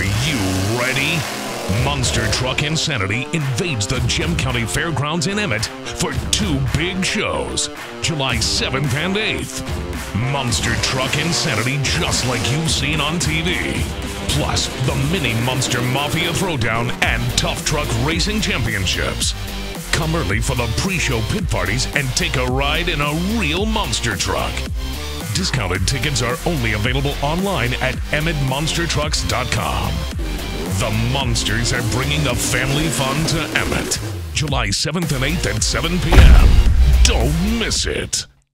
Are you ready? Monster Truck Insanity invades the Gem County Fairgrounds in Emmett for two big shows, July 7th and 8th. Monster Truck Insanity just like you've seen on TV. Plus, the Mini Monster Mafia Throwdown and Tough Truck Racing Championships. Come early for the pre-show pit parties and take a ride in a real monster truck. Discounted tickets are only available online at emmettmonstertrucks.com. The Monsters are bringing the family fun to Emmett. July 7th and 8th at 7 p.m. Don't miss it.